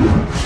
you